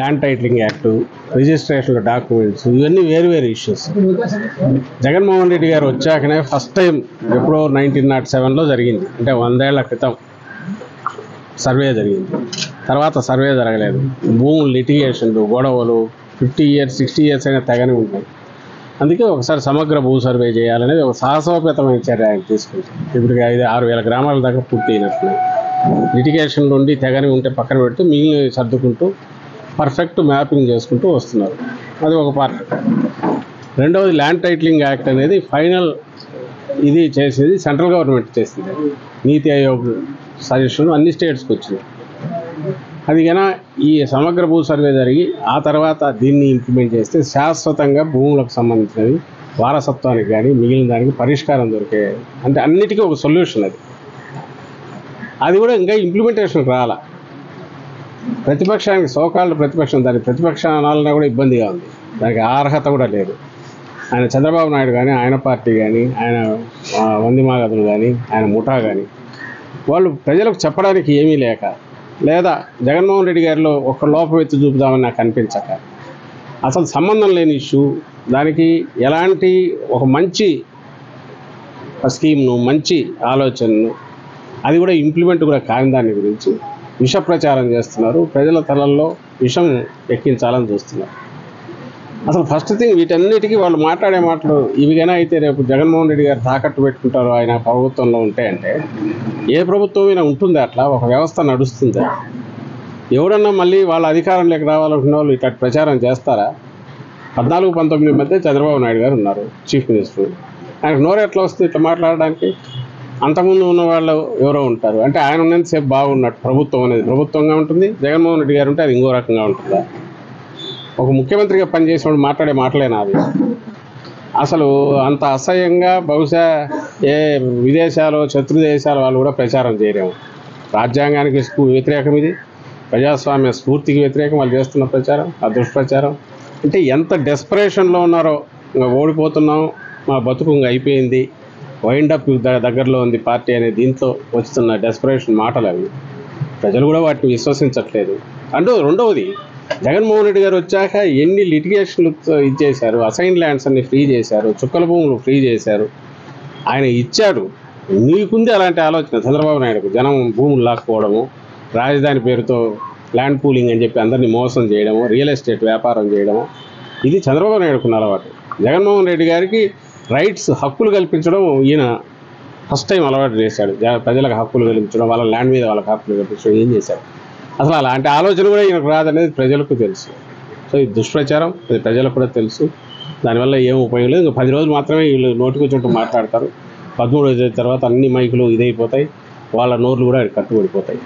Land titling act registration documents ఇవన్నీ వేరు వేరు ఇష్యూస్ జగన్మోహన్ రెడ్డి గారు వచ్చాకనే ఫస్ట్ టైం ఎప్పుడో నైన్టీన్ నాట్ సెవెన్లో జరిగింది. అంటే వందేళ్ళ క్రితం సర్వే జరిగింది. తర్వాత సర్వే జరగలేదు. భూములు లిటిగేషన్లు గొడవలు ఫిఫ్టీ ఇయర్స్ సిక్స్టీ ఇయర్స్ అయినా తెగని ఉంటాయి. అందుకే ఒకసారి సమగ్ర భూ సర్వే చేయాలనేది ఒక సాహసోపేతమైన చర్య ఆయన తీసుకుంటాం ఇప్పటికి ఐదు ఆరు వేల గ్రామాల దాకా పూర్తి అయినట్లు లిటిగేషన్లు నుండి తెగని ఉంటే పక్కన పెడుతూ మిగిలిన సర్దుకుంటూ పర్ఫెక్ట్ మ్యాపింగ్ చేసుకుంటూ వస్తున్నారు. అది ఒక పార్ట్ రెండవది ల్యాండ్ టైటిలింగ్ యాక్ట్ అనేది ఫైనల్ ఇది చేసేది సెంట్రల్ గవర్నమెంట్ చేసింది. నీతి ఆయోగ్ సజెషన్ అన్ని స్టేట్స్కి వచ్చింది అది కన్నా ఈ సమగ్ర భూ సర్వే జరిగి ఆ తర్వాత దీన్ని ఇంప్లిమెంట్ చేస్తే శాశ్వతంగా భూములకు సంబంధించినవి వారసత్వానికి కానీ మిగిలిన దానికి పరిష్కారం దొరికే అంటే అన్నిటికీ ఒక సొల్యూషన్ అది. అది కూడా ఇంకా ఇంప్లిమెంటేషన్ రాలా. ప్రతిపక్షానికి సోకాళ్ళు ప్రతిపక్షం దాని ప్రతిపక్షం అనాలన్నా కూడా ఇబ్బందిగా ఉంది. దానికి అర్హత కూడా లేదు. ఆయన చంద్రబాబు నాయుడు కానీ ఆయన పార్టీ కానీ ఆయన వంది వందిమాగదులు కానీ ఆయన ముఠా కానీ వాళ్ళు ప్రజలకు చెప్పడానికి ఏమీ లేక లేదా జగన్మోహన్ రెడ్డి గారిలో ఒక లోపం ఎత్తి చూపుదామని నాకు అనిపించక అసలు సంబంధం లేని ఇష్యూ దానికి ఎలాంటి ఒక మంచి స్కీమ్ను మంచి ఆలోచనను అది కూడా ఇంప్లిమెంట్ కూడా కాని దాని గురించి విష ప్రచారం చేస్తున్నారు. ప్రజల తలల్లో విషం ఎక్కించాలని చూస్తున్నారు. అసలు ఫస్ట్ థింగ్ వీటన్నిటికీ వాళ్ళు మాట్లాడే మాటలు ఇవిగైనా అయితే రేపు జగన్మోహన్ రెడ్డి గారు తాకట్టు పెట్టుకుంటారు ఆయన ప్రభుత్వంలో ఉంటే అంటే ఏ ప్రభుత్వమైనా ఉంటుందా అట్లా? ఒక వ్యవస్థ నడుస్తుందా? ఎవడన్నా మళ్ళీ వాళ్ళ అధికారంలోకి రావాలనుకున్న వాళ్ళు ఇట్లా ప్రచారం చేస్తారా? పద్నాలుగు పంతొమ్మిది మధ్య చంద్రబాబు నాయుడు గారు ఉన్నారు చీఫ్ మినిస్టర్ ఆయనకు నోరు ఎట్లా వస్తుంది ఇట్లా మాట్లాడడానికి? అంతకుముందు ఉన్న వాళ్ళు ఎవరో ఉంటారు. అంటే ఆయన ఉన్నంతసేపు బాగున్నట్టు ప్రభుత్వం అనేది. ప్రభుత్వంగా ఉంటుంది. జగన్మోహన్ రెడ్డి గారు ఉంటే అది ఇంకో రకంగా ఉంటుందా? ఒక ముఖ్యమంత్రిగా పనిచేసినప్పుడు మాట్లాడే మాటలేనా అది అసలు అంత అసహ్యంగా బహుశా ఏ విదేశాలు శత్రు దేశాల వాళ్ళు కూడా ప్రచారం చేయలేము. రాజ్యాంగానికి వ్యతిరేకం ఇది. ప్రజాస్వామ్య స్ఫూర్తికి వ్యతిరేకం వాళ్ళు చేస్తున్న ప్రచారం ఆ దుష్ప్రచారం. అంటే ఎంత డెస్పరేషన్లో ఉన్నారో. ఇంకా ఓడిపోతున్నాం మా బతుకు ఇంకా అయిపోయింది. వైండప్ దగ్గరలో ఉంది పార్టీ అనే దీంతో వస్తున్న డెస్పరేషన్ మాటలు అవి. ప్రజలు కూడా వాటిని విశ్వసించట్లేదు. అంటూ రెండవది జగన్మోహన్ రెడ్డి గారు వచ్చాక ఎన్ని లిటిగేషన్లు ఇచ్చేశారు అసైన్ ల్యాండ్స్ అన్ని ఫ్రీ చేశారు చుక్కల భూములు ఫ్రీ చేశారు. ఆయన ఇచ్చాడు. నీకుంది అలాంటి ఆలోచన చంద్రబాబు నాయుడుకు. జనం భూములు లాక్కపోవడము రాజధాని పేరుతో ల్యాండ్ పూలింగ్ అని చెప్పి అందరినీ మోసం చేయడము రియల్ ఎస్టేట్ వ్యాపారం చేయడము. ఇది చంద్రబాబు నాయుడుకున్న అలవాటు. జగన్మోహన్ రెడ్డి గారికి రైట్స్ హక్కులు కల్పించడం ఈయన ఫస్ట్ టైం అలవాటు చేశాడు. ప్రజలకు హక్కులు కల్పించడం వాళ్ళ ల్యాండ్ మీద వాళ్ళకి హక్కులు కల్పించడం ఏం చేశాడు? అసలు అలాంటి ఆలోచన కూడా ఈయనకు రాదనేది ప్రజలకు తెలుసు. సో ఇది దుష్ప్రచారం అది ప్రజలకు కూడా తెలుసు. దానివల్ల ఏం ఉపయోగం లేదు. ఇంకా పది రోజులు మాత్రమే వీళ్ళు నోటికి మాట్లాడతారు. పదమూడు రోజుల తర్వాత అన్ని మైకులు ఇదైపోతాయి. వాళ్ళ నోర్లు కూడా కట్టుబడిపోతాయి.